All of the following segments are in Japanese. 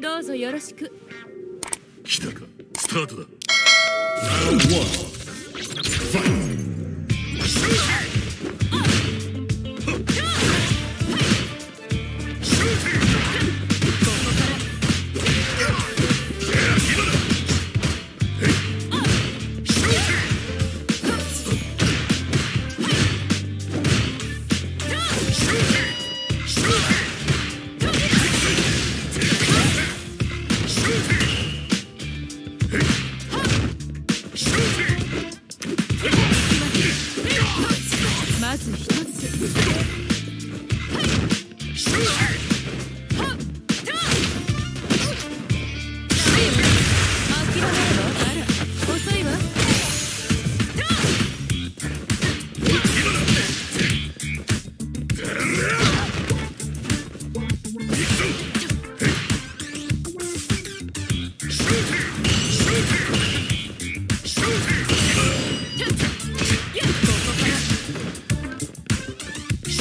どうぞよろしく。来たか。スタートだ。Round one. Fight! こ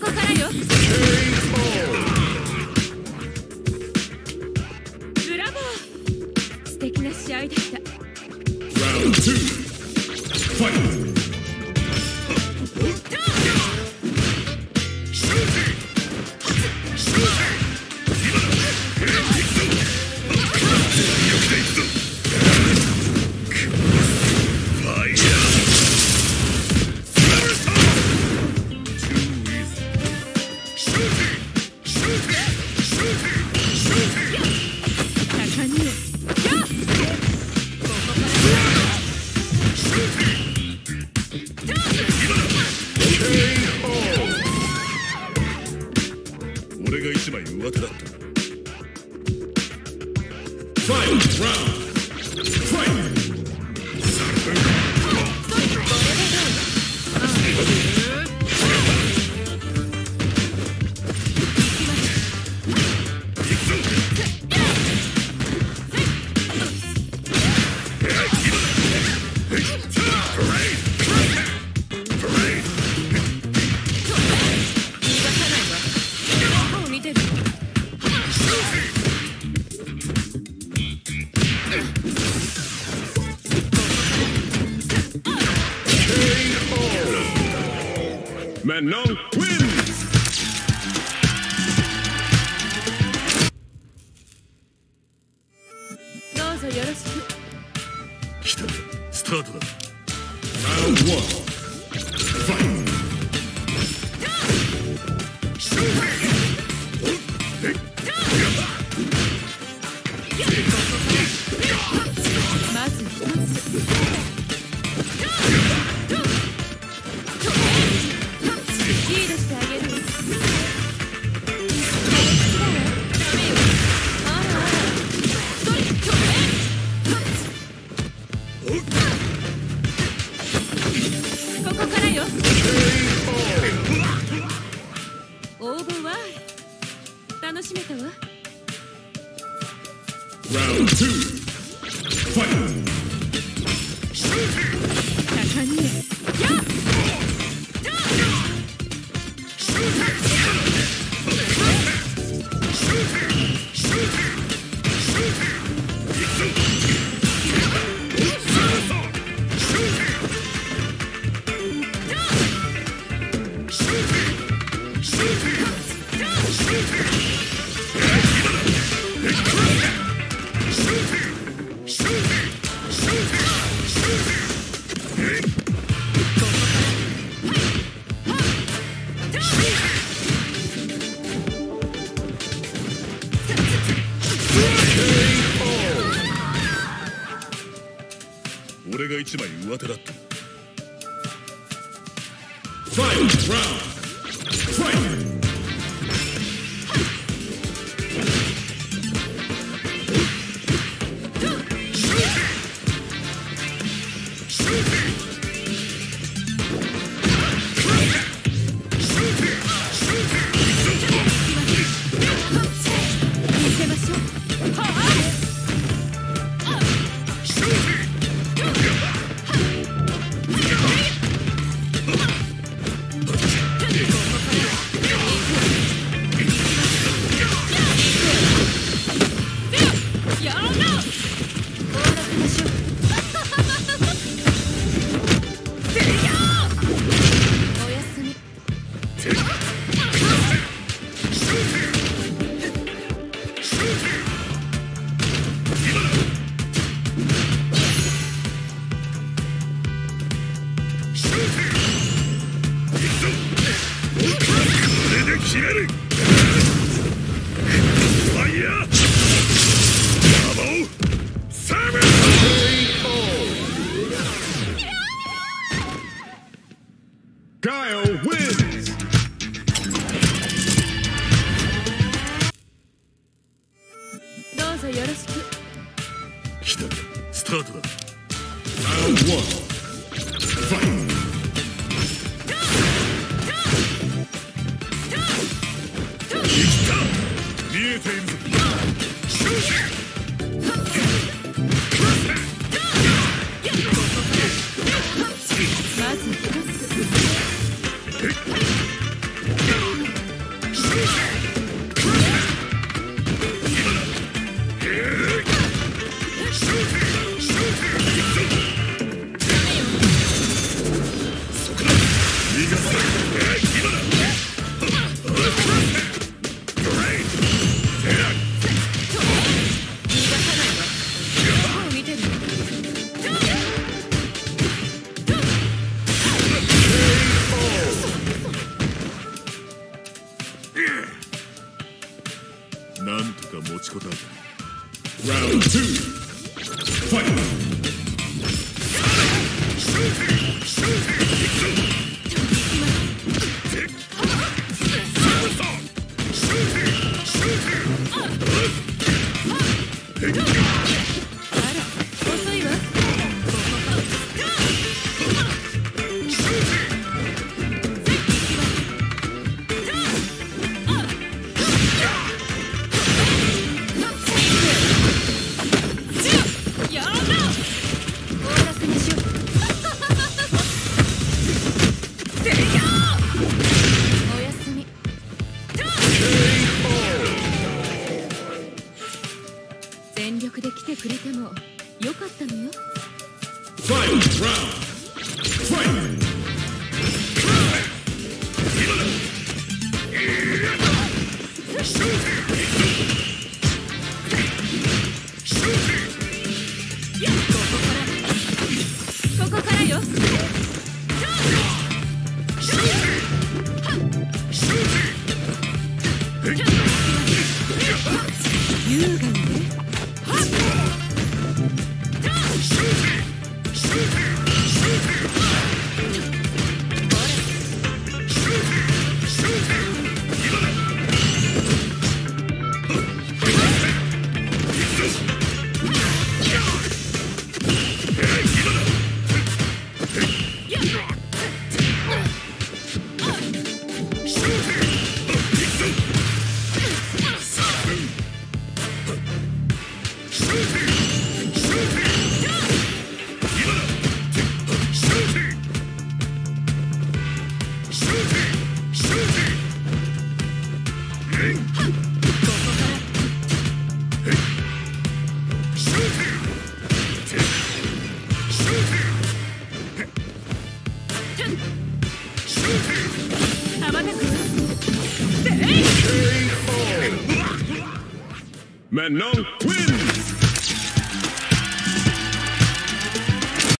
こからよ。Fight! Round! Fight! Maintenant, oui Round two. Fight! 俺上手だった。ファイト Ohio. Take なんとか持ちこたえた。2 round. Maintenant, win!